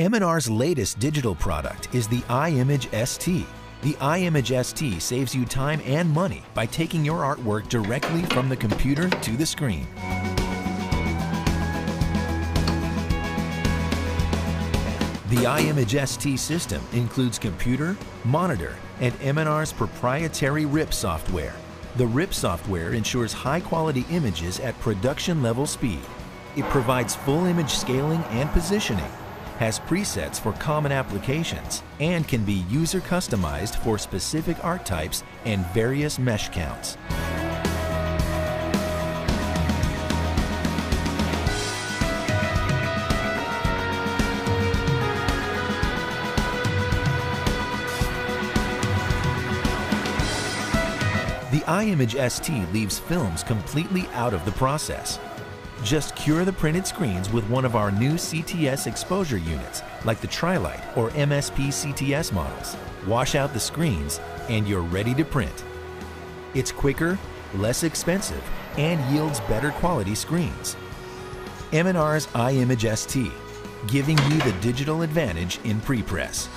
M&R's latest digital product is the iImage ST. The iImage ST saves you time and money by taking your artwork directly from the computer to the screen. The iImage ST system includes computer, monitor, and M&R's proprietary RIP software. The RIP software ensures high-quality images at production level speed. It provides full image scaling and positioning, has presets for common applications, and can be user customized for specific art types and various mesh counts. The iImage ST leaves films completely out of the process. Just cure the printed screens with one of our new CTS exposure units, like the Trilite or MSP CTS models. Wash out the screens, and you're ready to print. It's quicker, less expensive, and yields better quality screens. M&R's iImage ST, giving you the digital advantage in prepress.